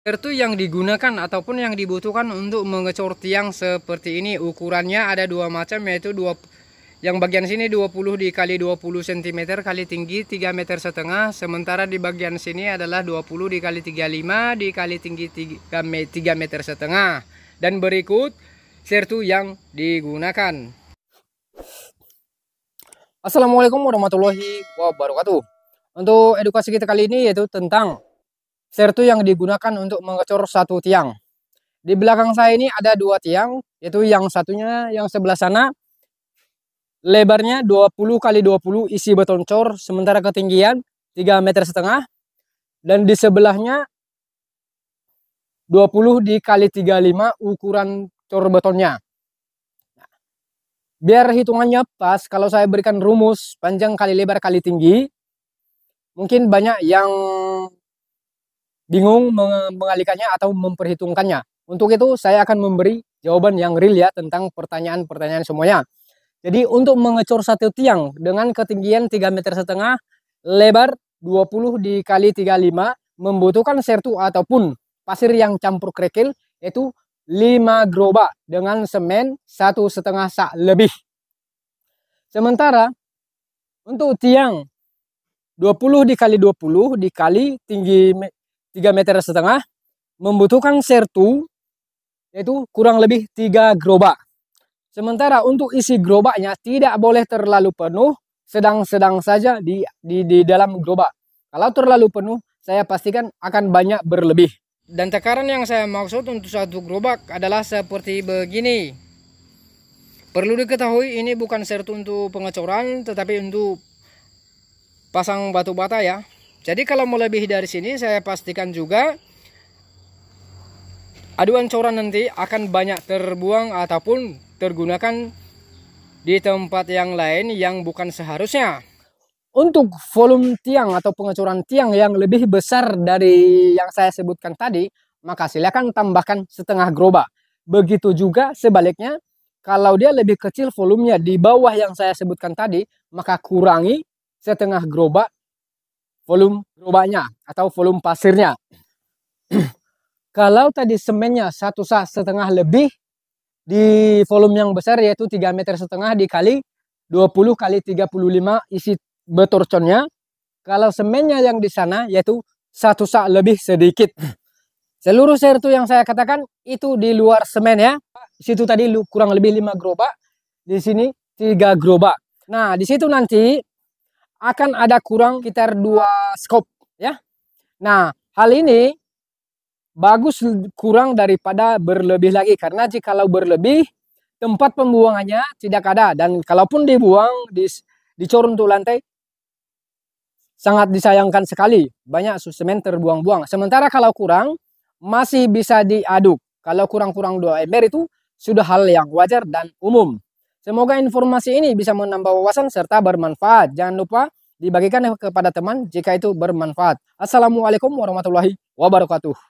Sertu yang digunakan ataupun yang dibutuhkan untuk mengecor tiang seperti ini. Ukurannya ada dua macam yaitu dua yang bagian sini 20 dikali 20 cm kali tinggi 3 meter setengah sementara di bagian sini adalah 20 dikali 35 dikali tinggi 3, 3 meter setengah. Dan berikut sertu yang digunakan. Assalamualaikum warahmatullahi wabarakatuh. Untuk edukasi kita kali ini yaitu tentang sertu yang digunakan untuk mengecor satu tiang. Di belakang saya ini ada dua tiang, yaitu yang satunya yang sebelah sana lebarnya 20 kali 20 isi beton cor, sementara ketinggian 3 meter setengah. Dan di sebelahnya 20 dikali 35 ukuran cor betonnya. Biar hitungannya pas, kalau saya berikan rumus panjang kali lebar kali tinggi, mungkin banyak yang bingung mengalihkannya atau memperhitungkannya. Untuk itu saya akan memberi jawaban yang real ya tentang pertanyaan-pertanyaan semuanya. Jadi untuk mengecor satu tiang dengan ketinggian 3 meter setengah, lebar 20 dikali 35 membutuhkan sertu ataupun pasir yang campur kerikil yaitu 5 gerobak dengan semen satu setengah sak lebih. Sementara untuk tiang 20 dikali 20 dikali tinggi 3 meter setengah membutuhkan sertu yaitu kurang lebih 3 gerobak. Sementara untuk isi gerobaknya tidak boleh terlalu penuh, sedang-sedang saja di, di, di dalam gerobak. Kalau terlalu penuh, saya pastikan akan banyak berlebih. Dan takaran yang saya maksud untuk satu gerobak adalah seperti begini. Perlu diketahui ini bukan sertu untuk pengecoran, tetapi untuk pasang batu bata ya. Jadi kalau melebihi dari sini saya pastikan juga aduan coran nanti akan banyak terbuang ataupun tergunakan di tempat yang lain yang bukan seharusnya. Untuk volume tiang atau pengecoran tiang yang lebih besar dari yang saya sebutkan tadi, maka silakan tambahkan setengah gerobak. Begitu juga sebaliknya, kalau dia lebih kecil volumenya di bawah yang saya sebutkan tadi, maka kurangi setengah gerobak volume gerobaknya atau volume pasirnya. Kalau tadi semennya satu sah setengah lebih di volume yang besar yaitu 3 meter setengah dikali 20 kali 35 isi betorconnya. Kalau semennya yang di sana yaitu satu sak lebih sedikit. Seluruh sertu yang saya katakan itu di luar semen ya. Situ tadi kurang lebih 5 gerobak, di sini 3 gerobak. Nah, di situ nanti akan ada kurang sekitar dua skop ya. Nah, hal ini bagus kurang daripada berlebih lagi. Karena jikalau berlebih tempat pembuangannya tidak ada. Dan kalaupun dibuang di dicor untuk lantai sangat disayangkan sekali. Banyak semen terbuang-buang. Sementara kalau kurang masih bisa diaduk. Kalau kurang-kurang 2 ember itu sudah hal yang wajar dan umum Semoga informasi ini bisa menambah wawasan serta bermanfaat. Jangan lupa dibagikan kepada teman jika itu bermanfaat. Assalamualaikum warahmatullahi wabarakatuh.